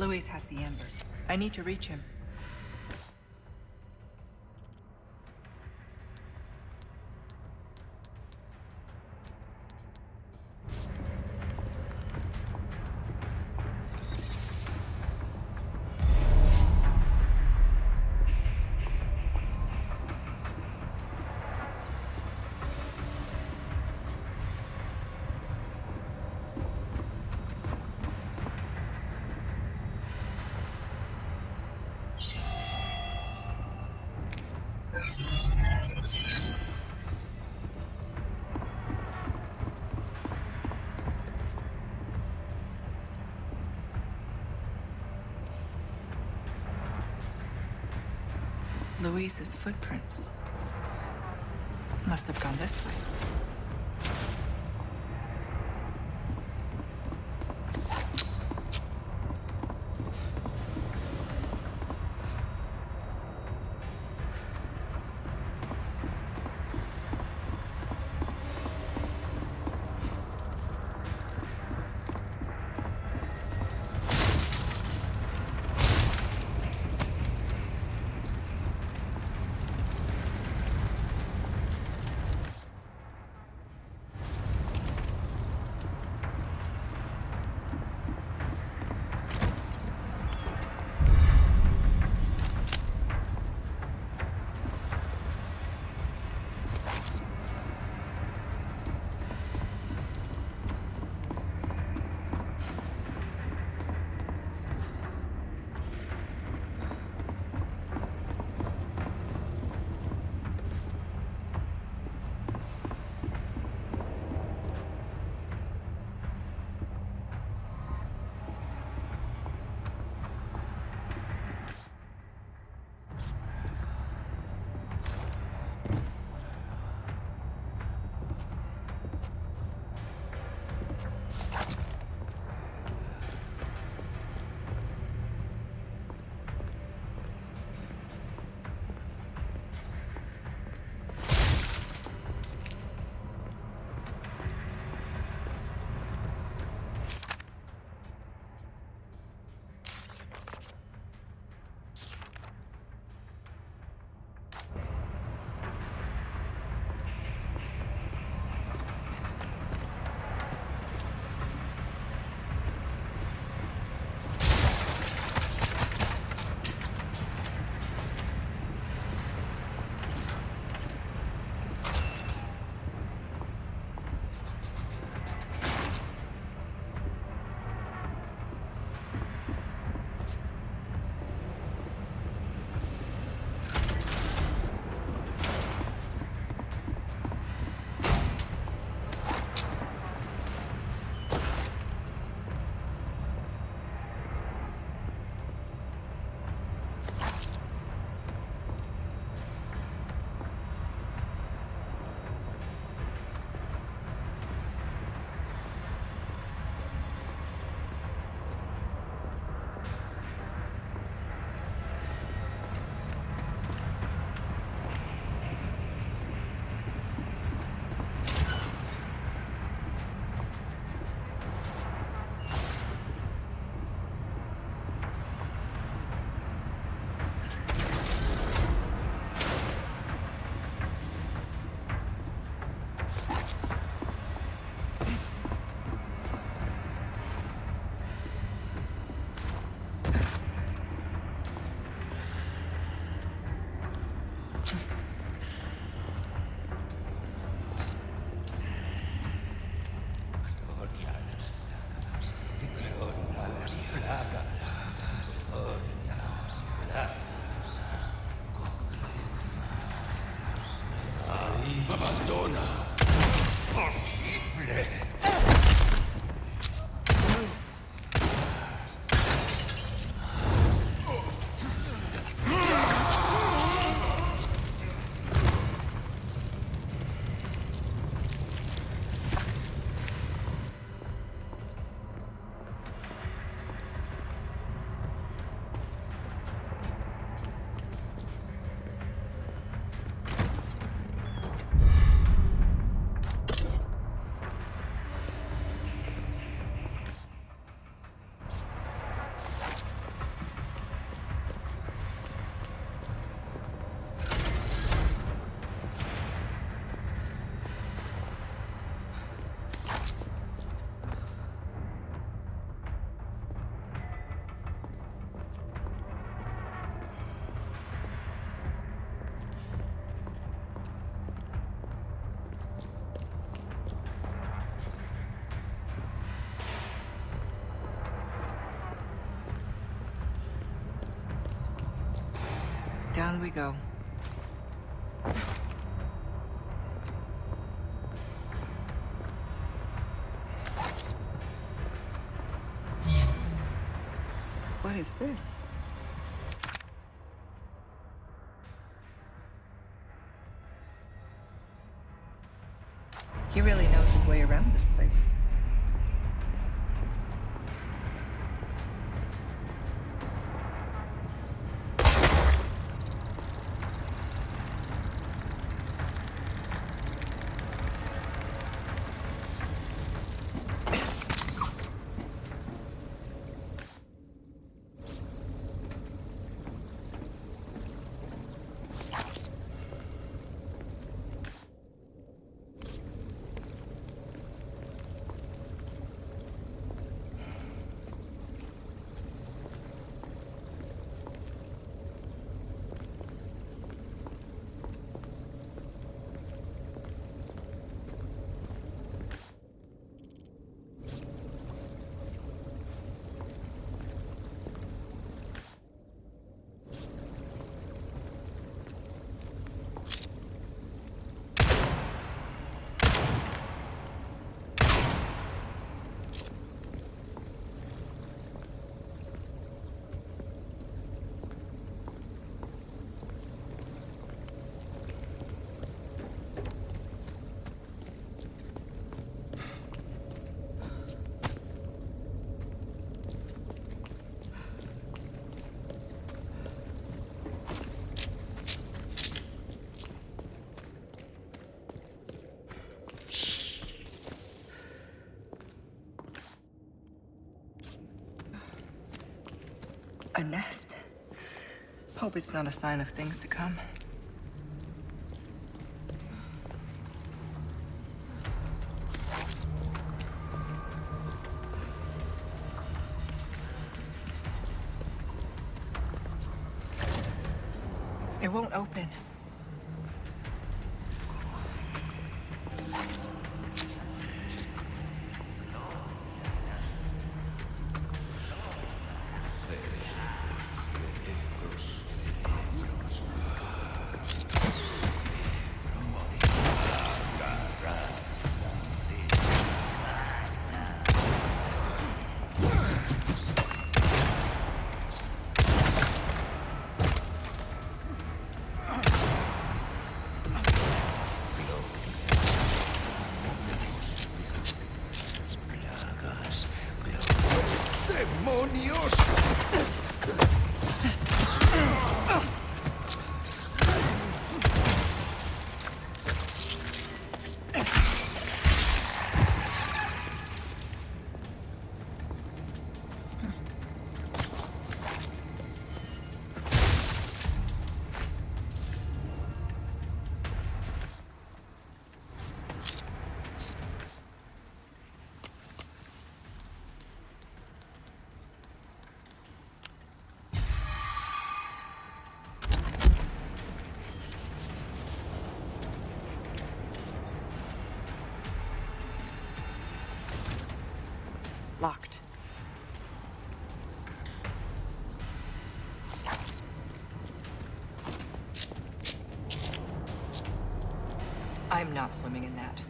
Luis has the Amber. I need to reach him. Luis's footprints. Must have gone this way. We go. What is this? Nest. Hope it's not a sign of things to come. Locked. I'm not swimming in that.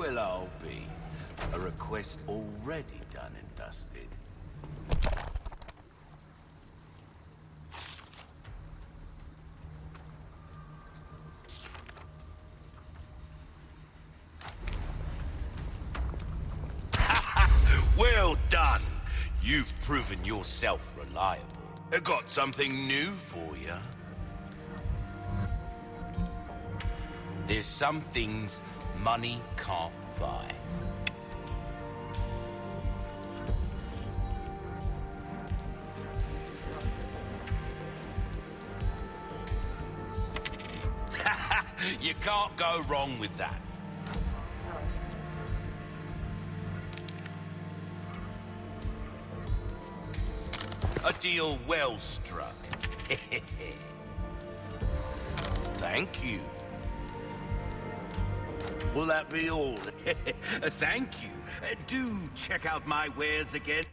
Well, I'll be. A request already done and dusted. well done! You've proven yourself reliable. I got something new for you. There's some things money can't buy. you can't go wrong with that. A deal well struck. Thank you. Will that be all? Thank you. Uh, Do check out my wares again.